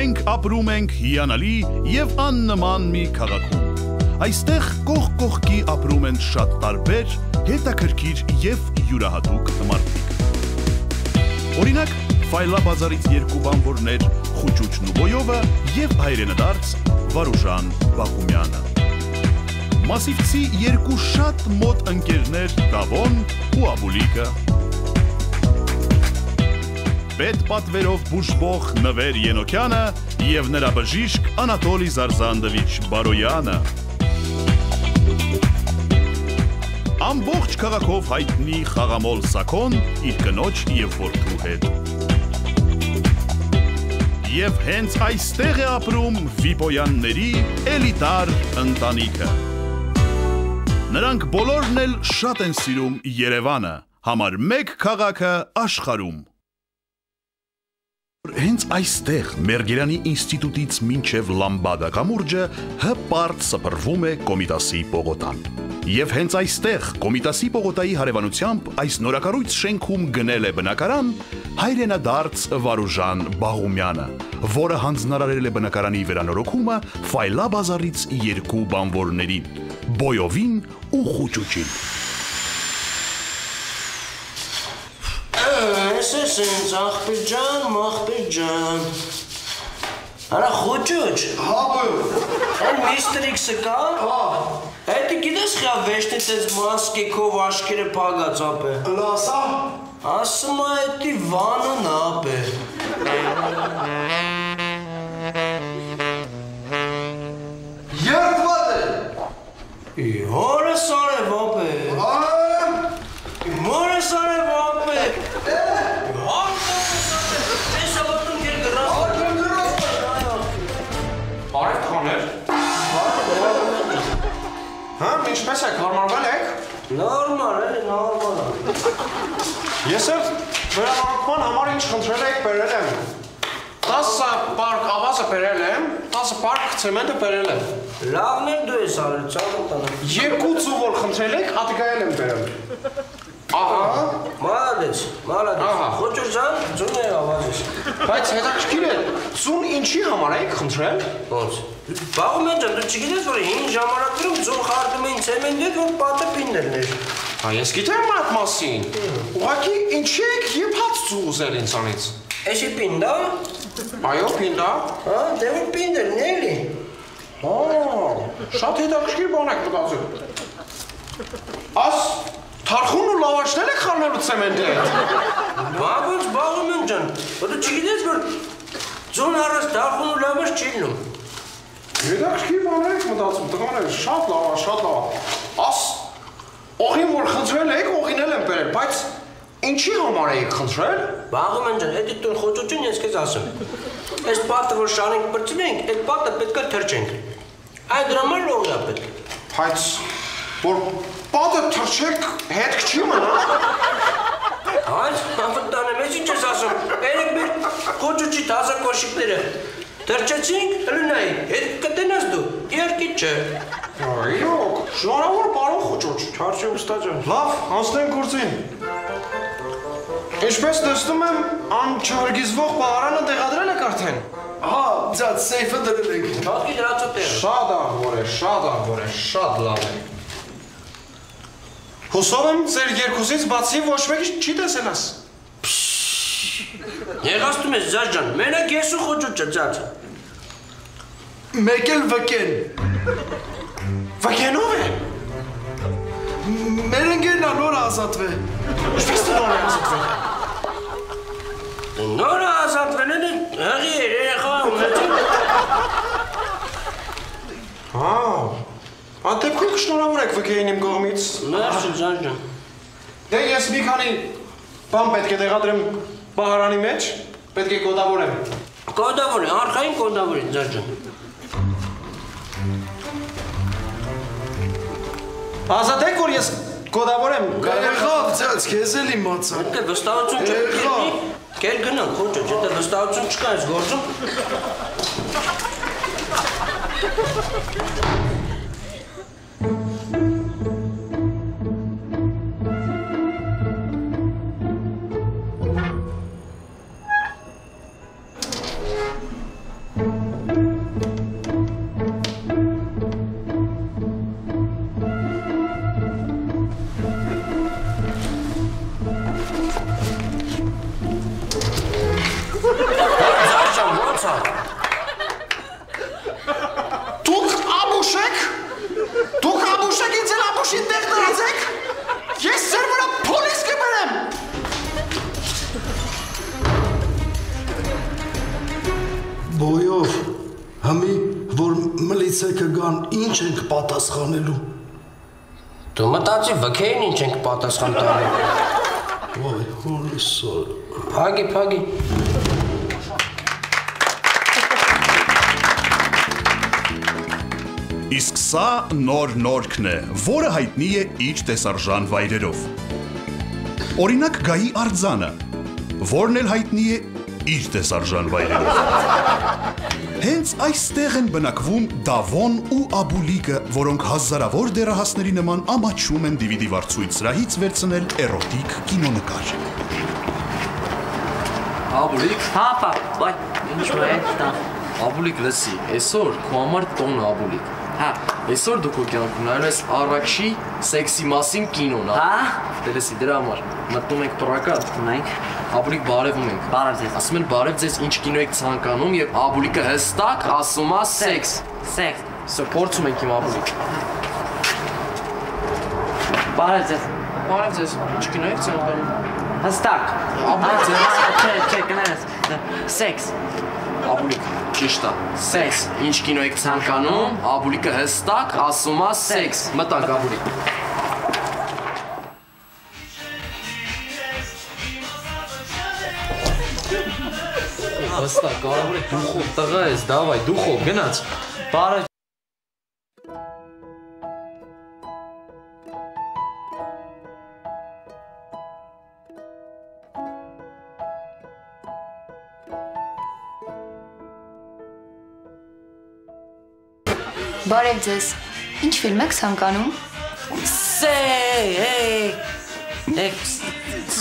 Մենք ապրում ենք հիանալի եւ աննման մի քաղաքում։ Այստեղ կողք կողքի ապրում են շատ տարբեր, հետաքրքիր եւ յուրահատուկ մարդիկ։ Օրինակ, Ֆայլա բազարից երկու բանվորներ՝ Խուճուճն ու Բոյովը եւ հայրենադարձ Վարուժան Բախումյանը։ Մասիվցի երկու շատ մոտ ընկերներ Դավոն ու Աբուլիկը։ Պետ պատվերով բուժվող Նվեր Ենոքյանը եւ նրա բժիշկ Անատոլի Զարզանդովիչ Բարոյանը։ Ամբողջ քաղաքով հայտնի խաղամոլ Սակոն իր կնոջ եւ որդու հետ։ Եվ հենց այստեղ է ապրում Վիպոյանների էլիտար ընտանիքը։ Նրանք բոլորն էլ շատ են սիրում Երևանը, համար 1 քաղաքը աշխարում։ Հենց այստեղ Մերգերանի ինստիտուտից մինչև Լամբադա կամուրջը հպարտ սփռվում է Կոմիտասի պողոտան։ Եվ հենց այստեղ Կոմիտասի պողոտայի հարևանությամբ այս նորակառույց շենքում գնել է բնակարան հայրենադարձ Վարուժան Բաղումյանը, որը հանձնարարել է բնակարանի վերանորոգումը Ֆայլա բազարից երկու բանվորներին՝ Բոյովին ու խուճուճին։ Էս էս ինձ աղբիր ջան, մաղբիր ջան։ Արա խուճուճ։ Հա բույր։ Այն միստր X-ը կա։ Հա։ Այդ գիտես խա վեշտից այս մասկեքով աշկերը փագած ապե։ Լասա։ Ասում է էդի վանն ապե։ Երդված է։ Հորը սարև ապե։ Այ Մորը սարև Բարև տղաներ։ Հա, ինչպես եք, հարմարվել եք։ Նորմալ է, նորմալ է։ Ես էլ վերանորոգման համար ինչ խնդրել եք բերել եմ։ 10 պարկ ավազը բերել եմ, 10 պարկ ցեմենտը բերել եմ։ Լավն էլ դու ես արել, ցավը տանը։ Երկու ծուղ որ խնդրել եք, ատիկայել եմ բերել։ Ահա, մալադես։ Ահա։ Խոճուր ջան, ձուն է ավազես։ բայց հետաքրքիր է, ծուն ինչի համար եք խնդրել։ Ոնց։ Բաղում են ջան, դու չգիտես, որ հին ժամանակներում ձուն խարտում էին ցեմենտներ, որ պատը պիններներ։ Հա, ես գիտեմ այդ մասին։ Ուղղակի ինչի եք եփած ծուղ ուզել ինձանից։ Էսի պինդա։ Այո, պինդա։ Հա, դե որ պինդերն էլի։ Ա, շատ հետաքրքիր բան եք մտածել։ Աս թարխուն ու լավաշներ եք խառնելու ցեմենտի հետ։ Բա ոնց բաղում են ջան, դու չգիտես, որ ձուն առած դախուն ու լավաշ չի լինում։ Հետաքրքիր բան եք մտածում, տղաներ, շատ լավ, շատ լավ։ Աս օղին որ խնդրել եք, օղին էլ եմ բերել, բայց ինչի համար եք խնդրել։ Բաղում են ջան, էդի տուն խոճուճին ես քեզ ասում։ Այս պատը որ շարենք բրծնենք, այդ պատը պետքա թրջենք։ Այդ դրա համար լողա պետք։ Բայց որ պատը թրջեք հետք չի մնա։ Այս ավտանը մեծ ինչ ես ասում։ Երեք մեր խոճուճի տազա կոշիկները թրջեցինք, հլնայի, հետ կտնես դու։ Իհարկե չէ։ Այո, շնորհավոր պարոն խոճոճ։ Չարչի ուստա ջան։ Լավ, անցնենք գործին։ Ինչպես տեսնում եմ, անչարգիզվող պահարանը տեղադրել եք արդեն։ Հա, ձած սեյֆը դրել ենք։ Չաթքի դրածո տեղ։ Շատ ահվոր է, շատ ահվոր է, շատ լավ է։ Հուսով եմ ձեր երկուսից բացի ոչ մեկի չի տեսել աս։ Եղաստում ես ձած ջան, մենակ ես ու խոճուճը ձած։ Մեկ էլ վկեն։ Վագենով է։ Մեր ընկերն ա նոր ազատվե։ Ինչպես նոր դու։ Նորը ազատվել են հղի էր երեխա ունեցել։ Հա։ Ատեպքում շնորհավոր եք վգեին իմ կողմից։ Մերսի ձած ջան։ Դե ես մի քանի բան պետք է տեղադրեմ բահարանի մեջ, պետք է կոդավորեմ։ Կոդավոր է, արխային կոդավոր է ձած ջան։ Ազատեք որ ես կոդավորեմ։ Եղավ ձած, քեզ էլ իմացա։ Դե վստահություն չկա։ Կեր գնանք խոճուճ, դե վստահություն չկա այս գործում։ Մաշին տեղ դրացեք, ես ձեր վրա պոլիս կբերեմ։ Բոյով հմի, որ մլիցեքը գան, ինչ ենք պատասխանելու։ Դու մտացի վկեին ինչ ենք պատասխան տարել։ Ոյ, հորսոր։ Պագի, պագի։ սա նոր նորքն է, որը հայտնի է իր տեսարժան վայրերով։ Օրինակ գայի արձանը, որն էլ հայտնի է իր տեսարժան վայրերով։ Հենց այստեղ են բնակվում Դավոն ու Աբուլիկը, որոնք հազարավոր դերահասների նման ամաչում են DVD վարձույթ սրահից վերցնել էրոտիկ կինոնկար։ Աբուլիկ, Հապա, բայ, ինչ է դա։ Աբուլիկ լսի, այսօր քո համար տոն Աբուլիկ։ Հա, Այսօր դու քո կյանքում նայում ես Արաքշի սեքսի մասին կինոն։ Հա? Դե լսի դրա համար մտնում ենք պրակատ։ ունենք։ Աբուլիկ բարևում ենք։ Բարև ձեզ։ Ասում են բարև ձեզ ինչ կինո եք ցանկանում եւ Աբուլիկը հստակ ասում է սեքս։ Սեքս։ Սա փորձում ենք իմ Աբուլիկ։ Բարև ձեզ։ Բարև ձեզ, ինչ կինո եք ցանկանում։ Հստակ։ Աբուլիկ ձեզ։ Չէ, չէ, գնաս։ Սեքս։ Աբուլիկ, ճիշտ է։ Սեքս։ Ինչ կինո եք ցանկանում, Աբուլիկը հստակ ասում է սեքս։ Մտանք Աբուլիկ։ Հստակ, կարևոր է դուխով տղա ես, դավայ, դուխով գնաց։ Բարև Բարև ձեզ։ Ինչ ֆիլմ եք ցանկանում։ Սե,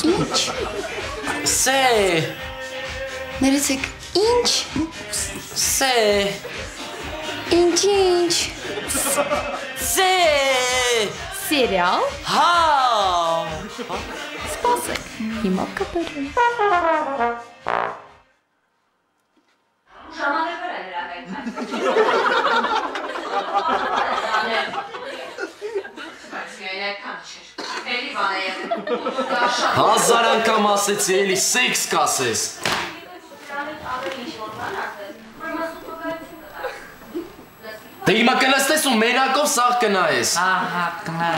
Ինչ։ սե, Ներեցեք, ինչ։ սե, Ինչ-ինչ։ սե։ Սերիալ։ Հա։ Սպասեք։ Հիմա կբերեմ։ Հազար անգամ ասեցի, էլի սեքս կասես։ Դե հիմա կնստես ու մենակով սաղ կնայես։ Ահա, կնա։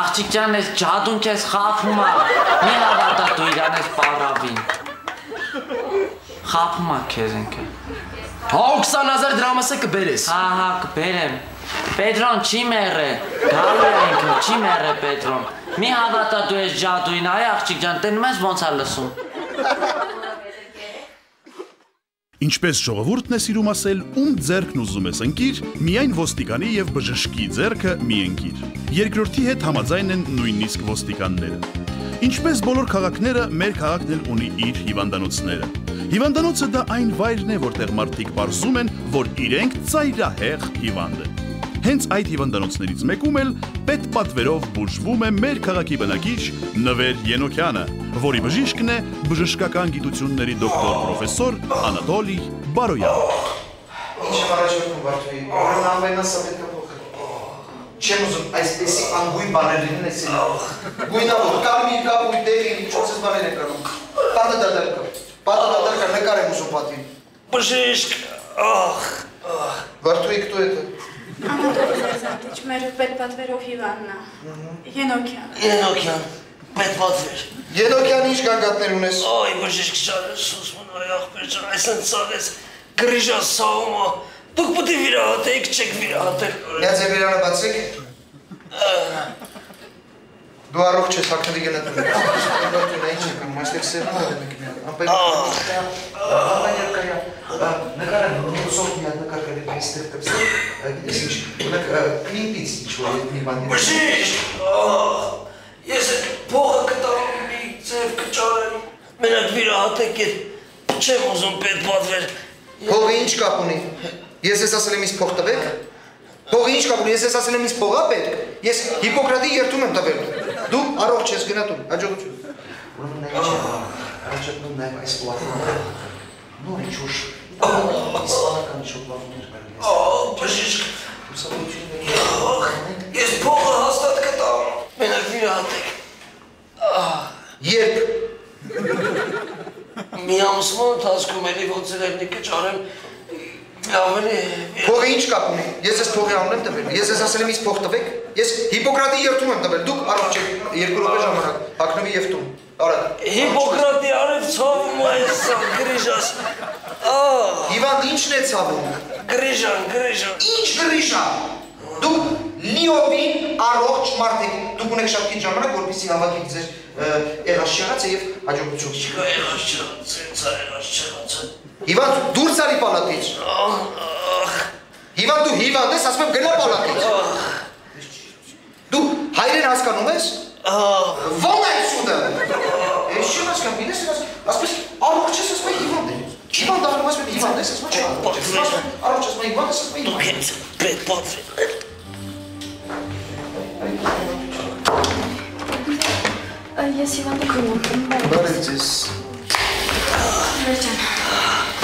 Աղջիկ ջան, ես ջադուն քեզ խափում ա։ Մի հավատա դու իրան ես պարավին։ Խափում ա քեզ ինքը։ Հա 20000 դրամասը կբերես։ Ահա, կբերեմ։ Պետրոն չի մեռե։ Գալու է ինքը, չի մեռե Պետրոն։ Մի հավատա դու ես ջադուին, այ աղջիկ ջան, տենում ես ոնց ա լսում։ Ինչպես ժողովուրդն է սիրում ասել, ում ձերքն ուզում ես ընկիր, միայն ոստիկանի եւ բժշկի ձերքը մի ընկիր։ Երկրորդի հետ համաձայն են նույնիսկ ոստիկանները։ Ինչպես բոլոր քաղաքները, մեր քաղաքն էլ ունի իր հիվանդանոցները։ Հիվանդանոցը դա այն վայրն է, որտեղ մարդիկ բարձում են, որ իրենք ծայրահեղ հիվանդ են։ Հենց այդ հիվանդանոցներից մեկում էլ պետ պատվերով բուժվում է մեր քաղաքի բնակիչ Նվեր Ենոքյանը, որի բժիշկն է բժշկական գիտությունների դոկտոր պրոֆեսոր Անատոլի Բարոյան։ Ինչ առաջարկում պետք է փոխել։ Չեմ ուզում այսպեսի անգույն բաներ լինեն այսինքն։ Գույնավոր, կարմիր, կապույտ, դեղին, ինչպես ես բաներ եք անում։ Պատը դադարքը։ Պատը Պատանադարկա նկար եմ ուզում պատվին։ Բժիշկ, ախ, ախ։ Վարդույիկ դու էտը։ Անատոլ Զազատիչ, մեր պետ պատվերով հիվաննա։ Ենոքյան։ Ենոքյան, պետ պատվեր։ Ենոքյան ինչ գանգատներ ունես։ Այ, բժիշկ շար ես սուսմուն, այ ախպեր ճան, այսենց ծաղես, գրիժա սաումա, դուք պտի վիրահատեիք, չեք վիրահատել։ Միած է վիրանը բացեք։ Դու առողջ ես, հակնելի գնատուն։ Վարդուի ինչ եք այստեղ սերն է միան։ Ամպեր։ նկարը նուսով մի հատ նկար կարելի է այստեղ կպսել։ Գիտես ինչ, ունեք կլիպից ինչ որ մի բան։ Բժիշկ, ես այդ փողը կտամ մի ձև կճարեմ։ Մենակ վիրահատեք այդ չեմ ուզում պետ պատվեր։ Փողը ինչ կապ ունի։ Ես ես ասել եմ ինձ փող տվեք։ Փողը ինչ կապ ունի։ Ես ես ասել եմ ինձ փողա պետք։ Ես Հիպոկրատի երթում եմ տվել։ Դու առողջ ես գնատուն։ Հաջողություն։ Ուրեմն նա ինչ է։ Հաջողություն նաև այս պլատֆորմը։ Նոր ինչ որ իսպանական կարելի է։ Ահ, բժիշկ, Ուսանողություն ես փողը հաստատ կտամ։ Մենակ վիրահատեք։ Երբ Մի ամսման ընթացքում էլի ոնց էլ եղնի կճարեմ ավելի Փողը ինչ կապ ունի։ Ես ես փողի անունն եմ տվել։ Ես ես ասել եմ ինձ փող տվեք։ Ես Հիպոկրատի երթում եմ տվել։ Դուք առողջ եք։ Երկու րոպե ժամանակ։ Հագնվի եւ տուն։ Արա։ Հիպոկրատի արև ցավում այս գրիժաս։ Ահ, Հիվանդ ինչն է ցավում։ գրիժան, գրիժան։ Ինչ գրիշա։ Դուք լիովին առողջ մարդ եք։ Դուք ունեք շատ քիչ ժամանակ, որպեսզի հավաքեք ձեր եղած շեղացը եւ հաջողություն։ Եղած չեղած, եղած չեղած։ Հիվանդ դուրս արի պալատից։ Հիվանդ դու հիվանդ ես, ասում եմ գնա պալատից։ Դու հայրեն հասկանում ես։ Ո՞ն է սուդը։ Ես չեմ հասկանում, ինձ ես ասես առողջ ես, ասում եմ հիվանդ ես։ Հիվանդ դառնում ես, հիվանդ ես, ասում եմ առողջ ես, հիվանդ ես, ասում եմ հիվանդ ես։ Պետ պատվի։ Ես հիվանդը քնում։ Բարև ձեզ։ Վերջան։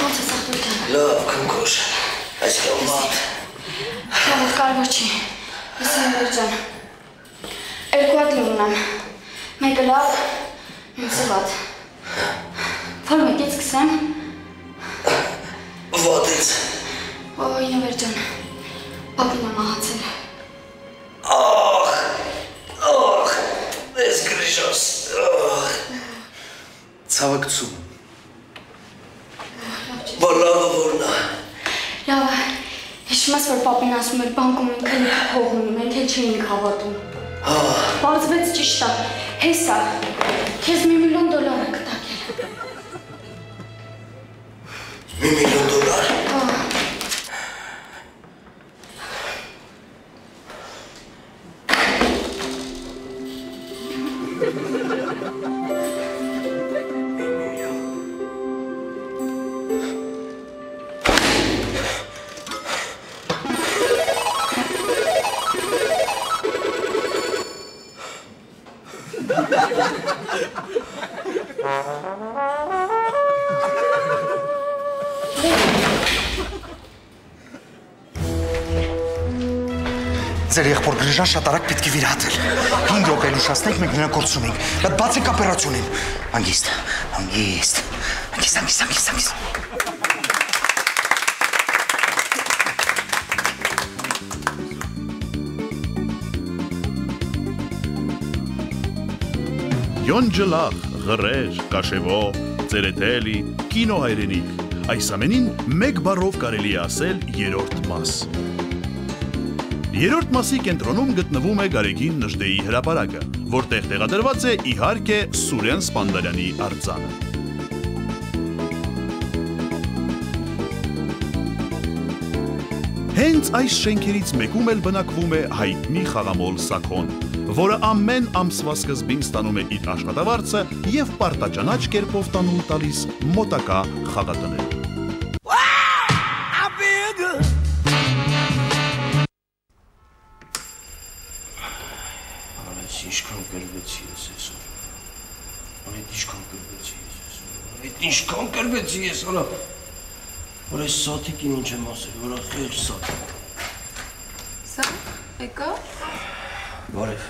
Ոնց է սախտության։ Լավ, քնքուշ։ Այսքան բան։ Շատ կարևոր չի։ Ես եմ վերջան։ Երկու հատ լուր ունեմ։ Մեկը լավ, մյուսը վատ։ Որ մեկից սկսեմ։ Վատից։ Ոյ, նվերջան։ Պապին է մահացել։ Ահ, ահ, ես գրիժոս։ Ահ, Ցավակցում։ բալավը որնա։ Լավ է։ Հիշում ես, որ պապին ասում էր բանկում ինքը ունի, մենք էլ չէինք հավատում։ Բացվեց ճիշտ է։ Հեսա։ Քեզ մի միլիոն դոլար գրիժան շատ արագ պետք է վիրահատել։ 5 րոպե լուշացնենք, մենք նրան կորցնում ենք։ Դա բացեք օպերացիոնին։ Հանգիստ, հանգիստ։ Հանգիստ, հանգիստ, հանգիստ, հանգիստ։ Յոնջլախ, ղրեր, կաշևո, ծերետելի, կինո հայրենիք։ Այս ամենին մեկ բառով կարելի է ասել երրորդ մաս։ Երրորդ մասի կենտրոնում գտնվում է Գարեգին Նժդեի հրապարակը, որտեղ տեղադրված է իհարկե Սուրեն Սպանդարյանի արձանը։ Հենց այս շենքերից մեկում էլ բնակվում է հայտնի խաղամոլ Սաքոն, որը ամեն ամսվա սկզբին ստանում է իր աշխատավարձը եւ պարտաճանաչ կերպով տանում տալիս մոտակա խաղատներում։ ինչքան կրվեցի ես, արա։ Որ այս սաթիկին ինչ եմ ասել, որ ախեղ սաթիկ։ Սա, եկա։ Բարև։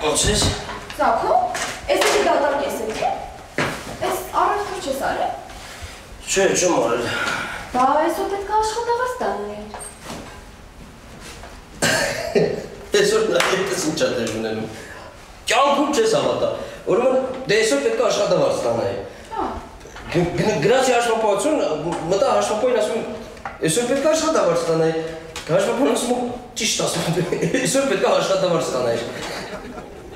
Ոնց ես։ Սակո, ես դի դատակ ես էլի։ Ես առանց չես արել։ Չէ, չեմ արել։ Բա այսօր պետք է աշխատավարձ տանել։ Այսօր նայես ինչա դեր ունենում։ Կյանքում չես հավատա։ Ուրեմն դե այսօր պետք է աշխատավարձ տանայի։ Հա։ Գրացի հաշվապահություն, մտա հաշվապահին ասում այսօր պետք է աշխատավարձ տանայի։ Հաշվապահն ասում ճիշտ ասում այսօր պետք է աշխատավարձ տանայի։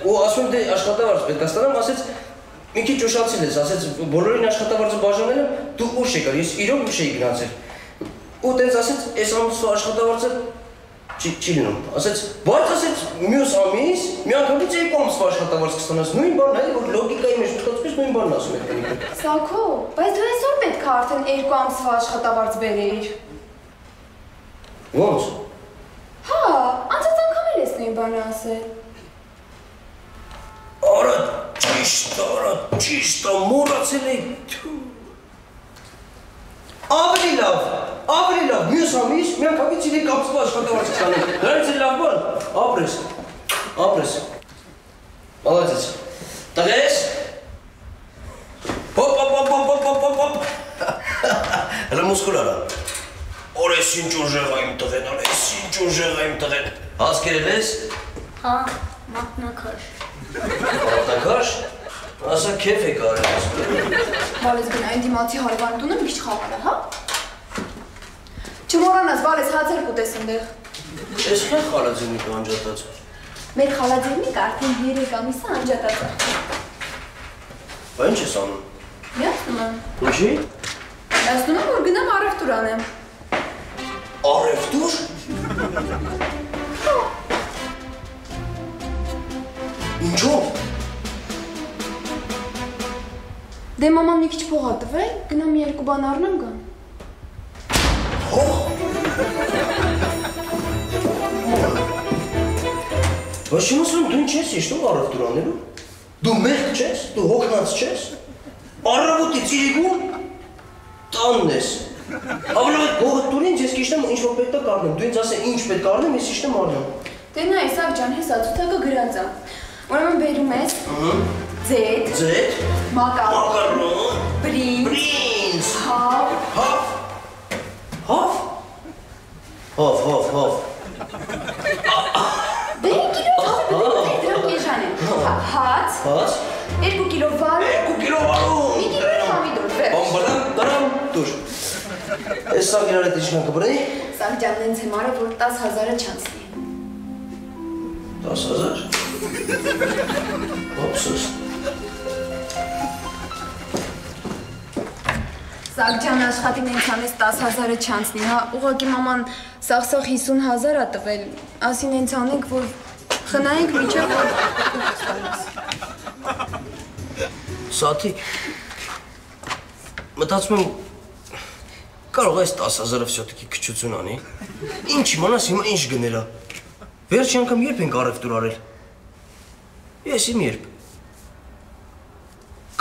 Ու ասում դե աշխատավարձ պետք է ստանամ, ասեց մի քիչ ուշացել ես, ասեց բոլորին աշխատավարձը բաժանել եմ, դու ուշ եկար, ես իրոք ուշ էի գնացել։ Ու տենց ասեց, այս ամսվա աշխատավարձը չի լինում։ Ասեց, բայց ասեց մյուս ամիս մի անգամից երկու ամսվա աշխատավարձ կստանաս։ Նույն բանն է, որ լոգիկայի մեջ մտածպես նույն բանն ասում եք ինքը։ Սակո, բայց դու այսօր պետք է արդեն երկու ամսվա աշխատավարձ բերեիր։ Ոնց։ Հա, անցած անգամ էլ ես նույն բանը ասել։ Արա ճիշտ, արա ճիշտ, մոռացել էի։ Թու։ Ավելի լավ, ավելի լավ, մյուս ամիս մի անգամից իրեք ամսվա աշխատավարձ կստանեմ։ Դրանից էլ լավ բան, ապրես, ապրես։ Մալացես։ Տղես։ Հոպ, հոպ, հոպ, հոպ, հոպ, հոպ, հոպ, մուսկուլարա։ Օրես ինչ ուժեղ այն տղեն, օրես ինչ ուժեղ այն տղեն։ Հասկերել ես։ Հա, մատնաքաշ։ Արտակաշ։ Ասա քեֆ է կարել։ Վալես գնա այն դիմացի հարևանտունը մի քիչ խաղալա, հա։ Չմոռանաս, Վալես հացեր կուտես ընդեղ։ Ես խեղ խալածինի կանջատած։ Մեր խալաձերնիկը արդեն 3 ամիս է անջատած Բա ինչ ես անում։ Միացնում եմ։ Ինչի։ Ասում եմ, որ գնամ առևտուր անեմ։ Արևտուր։ Դե մաման մի քիչ փող ա տվել, գնամ մի երկու բան առնեմ գամ։ Բայց չեմ ասում դու ինչ ես իշտում առևտուր անելու։ Դու մեղք չես, դու հոգնած չես։ Առավոտի ծիրիգուն տանն ես։ Ավելորդ փողը տուր ինձ, ես կիշտեմ ինչ որ պետք է կառնեմ։ Դու ինձ ասե ինչ պետք է առնեմ, ես իշտեմ առնեմ։ Դե նա Իսավ ջան, հեսա ցուցակը գրած է։ Ուրեմն բերում ես ձետ, Ձետ, մակարոն, բրինձ, բրինձ, հավ, հավ։ Հավ։ Հավ, հավ, հավ։ դե 5 կիլո հավ, դրանք եժան են։ Հա, Հաց, Հաց, 2 կիլո վար, 2 կիլո վարուն։ մի կիլո պամիդոր, վերջ։ Բամբարան, դրամ, դուր։ Այս սա գիրարետ ինչքան կբրեի։ Սաղ ջան նենց եմ արը, որ 10000-ը չանցնի։ 10000։ Օպսս։ Սաղ ջան աշխատին նենց անես 10000-ը չանցնի, հա, ուղղակի մաման սաղ-սաղ 50000 ա տվել, ասի նենց անենք, որ խնայենք միջև որ Սաթիկ։ Մտածում եմ կարող ես 10000-ը всё-таки քչություն անի։ Ինչ իմանաս հիմա ինչ գներա։ Վերջի անգամ երբ ենք առևտուր արել։ Ես իմ երբ։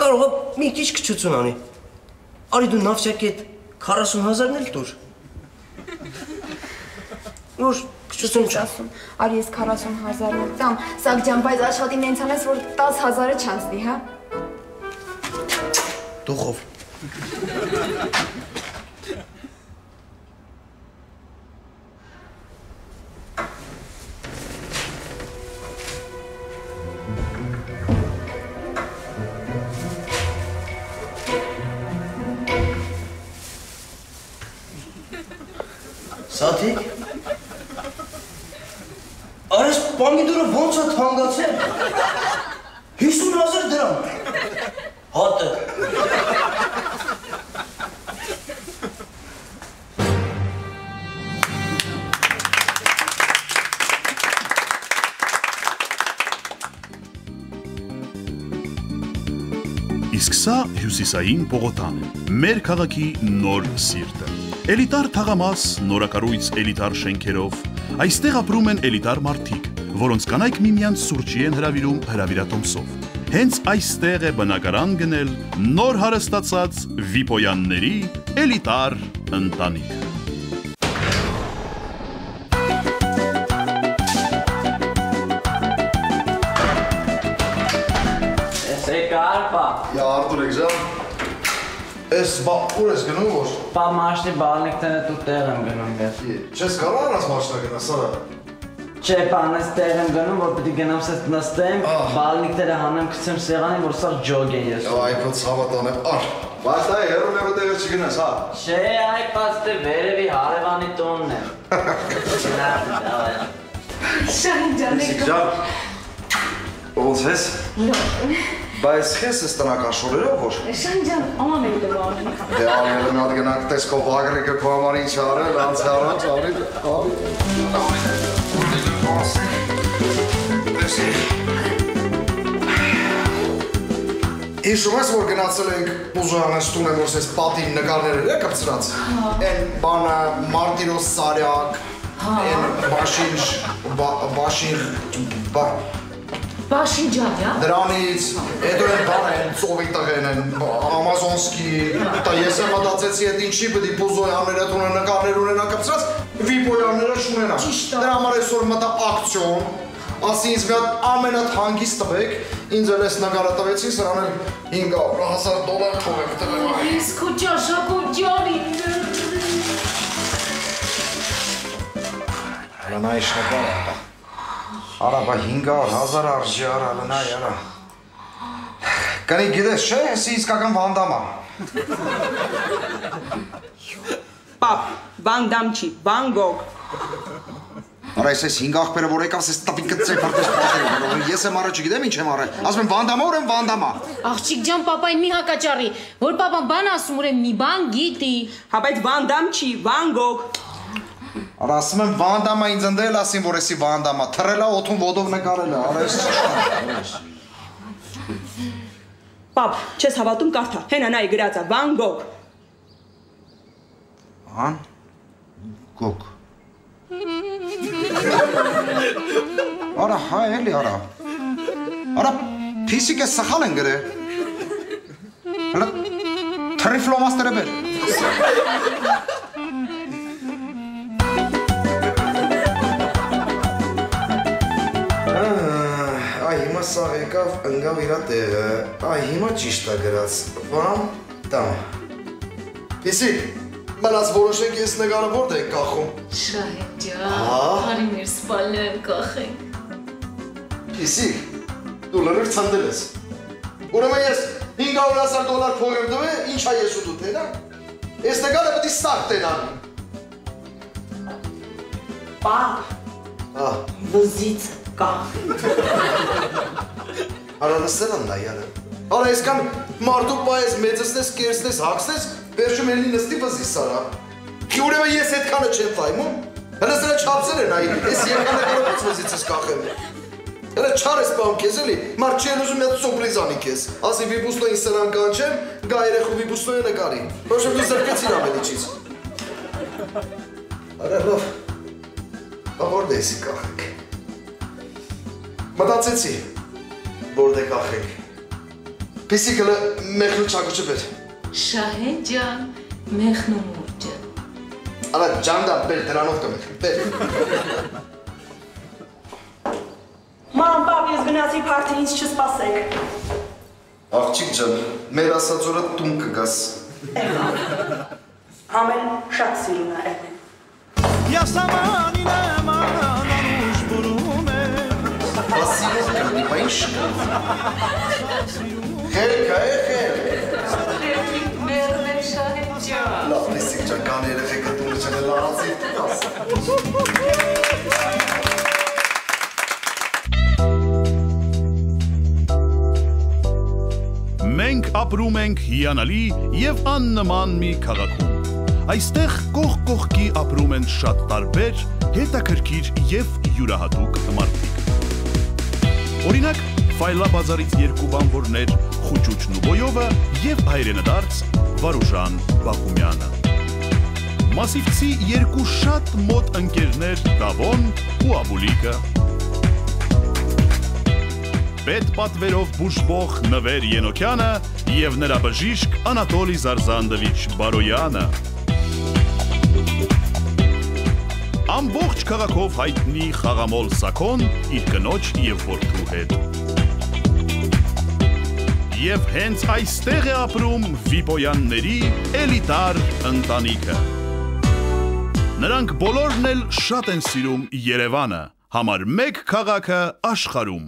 Կարող է մի քիչ քչություն անի։ Արի դու նավսյակի հետ 40000-ն էլ տուր։ Ուր քչություն չա։ ասում, արի ես 40000-ը տամ, սաղ ջան, բայց աշխատին նենց անես, որ 10000-ը չանցնի, հա։ Դուխով։ Սաթիկ։ Արես պամիդորը ոնց է թանկացել։ 50000 դրամ։ Հատը։ Իսկ սա հյուսիսային Պողոտան է, մեր քաղաքի նոր սիրտը։ Էլիտար թաղամաս, նորակառույց էլիտար շենքերով, այստեղ ապրում են էլիտար մարդիկ, որոնց կանայք միմյանց սուրճի են հրավիրում հրավիրատոմսով։ Հենց այստեղ է բնակարան գնել նոր հարստացած վիպոյանների էլիտար ընտանիք։ Էս բա ուր ես գնում որ։ Պա մաշնի բալնիկները դու տեղ եմ գնում ես։ Չես կարող անաս մաշնա գնաս, արա։ Չէ, պան, ես տեղ եմ գնում, որ է գնամ սես նստեմ, բալնիկները հանեմ գցեմ սեղանին, որ սա ջոգ է ես։ Այ քո ցավատան է։ Ար։ Բայց դա հերո մերո տեղը չգնաս, հա։ Չէ, այ պաց դե վերևի հարևանի տոնն է։ Լավ, լավ։ Շահին ջան, Ոնց ես։ Բայց քեզ ես տնական շորերով որ։ Շահին ջան, ամեն ինչ դառնում։ Դե ամենը նա գնանք տեսքով ագրեգը քո համար ինչ արել, անց առաջ արի, արի։ Հիշում ես, որ գնացել ենք Բուժոյանես տուն եմ, որ ես պատին նկարներ է կպցրած։ Են բանը Մարտիրոս Սարյակ, են Բաշիր, Բա- Բաշիր, Բաշիջանյա։ Դրանից հետո են բան են ծովի տղեն են Ամազոնսկի, դա ես եմ մտածեցի այդ ինչի պետք է պոզոյանները տունը նկարներ ունենա կպցրած, վիպոյանները չունենա։ Դրա համար այսօր մտա ակցիոն, ասի ինձ մի հատ ամենատ հանգիստ տվեք, ինձ էլ էս նկարը տվեցին, սրան էլ 5000 հա- դոլար թողեք տվել։ Ես քո ճաշակում ջանի։ Հրանայ շնորհակալ եմ։ հա։ Արա բա 500 1000 արժի արա լնայ արա։ Կանի գիտես չէ, հեսի իսկական վանդամա։ Պապ, Վանդամ չի, Վանգոգ։ Արա ես այս 5 աղբերը որ եկավ, ես տապի կծե բրտես պատեր։ Ես եմ առաջ գիտեմ ինչ եմ արել։ Ասում եմ վանդամա, ուրեմն վանդամա։ Աղջիկ ջան, papayin մի հակաճարի, որ papan բան ասում ուրեմն մի բան գիտի։ Հա բայց Վանդամ չի, Վանգոգ։ Արա ասում եմ վանդամա ինձ ընդել ասին որ էսի վանդամա։ Թռելա օթուն ոդով նկարել է։ Արա ես Պապ, չես հավատում կարդա։ Հենա նայ գրածա Վանգոգ։ Ան գոկ։ Արա հայ էլի արա։ Արա փիսիկ է սխալ են գրել։ Հələ թրի ֆլոմաստերը բեր։ սա եկավ ընկավ իրա տեղը։ Այ հիմա ճիշտ է գրած։ Բամ, տամ։ Իսկ մնաց որոշեք ես նկարը որտե եք կախում։ Շահետ ջան, Ահա։ արի մեր սպալներն կախենք։ Իսկ դու լրիվ ցանդել ես։ Ուրեմն ես 500.000 դոլար փող եմ տվել, ի՞նչ է ես ու դու տենա։ Ես նկարը պետք է սաղ տենան։ Պապ, Ահա, վզից կա։ արա լսել եմ նայանը։ Արա կամ մարդու պայես մեծսնես, կերսնես, հագսնես, վերջում ելնի նստի վզի սարա։ Κι ուրեմն ես այդքանը չեմ ֆայմում։ Հələ սրա չափսել է նայ։ Ես եկանը կարող վզիցս կախեմ։ Հələ չար ես բան քեզ էլի։ Մարդ չի ուզում մի սոպլիզանի քեզ։ Ասի վիբուսնոյին սրան կանչեմ, գա երեխու վիբուսնոյը նկարի։ Ոչ որ դու զրկեցիր ամենիչից։ Արա լավ։ Ահոր դեսի կախեք։ Մտածեցի, որտե կախենք։ Պեսի կլը մեղնու չակուչը բեր։ Շահետ ջան, մեղն ու մուրճը։ Արա ջանդա բեր դրանով կմեք։ Բեր։ Ման, պապ, ես գնացի փարթի, ինձ չսպասեք։ Աղջիկ ջան, մեր ասած օրը տուն կգաս։ Ամեն շատ սիրուն է եղել։ Յասամանին աման Խելք է, խելք։ Մեղն է շահետ ջան։ Լավ, լիսիկ ջան, կան երեխեքը տունը չեն լարացի, տաս։ Մենք ապրում ենք հիանալի եւ աննման մի քաղաքում։ Այստեղ կողք կողքի ապրում են շատ տարբեր, հետաքրքիր եւ յուրահատուկ մարդիկ։ Օրինակ, Ֆայլաբազարից երկու բանվորներ Խուճուճն ու Բոյովը եւ հայրենադարձ Վարուժան Բախումյանը։ Մասիվցի երկու շատ մոտ ընկերներ Դավոն ու Աբուլիկը պետ պատվերով բուժվող Նվեր Ենոքյանը եւ նրա բժիշկ Անատոլի Զարզանդովիչ Բարոյանը։ Ամբողջ քաղաքով հայտնի խաղամոլ Սակոն իր կնոջ եւ որդու հետ։ Եվ հենց այստեղ է ապրում Վիպոյանների էլիտար ընտանիքը։ Նրանք բոլորն էլ շատ են սիրում Երևանը, համար մեկ քաղաքը աշխարում։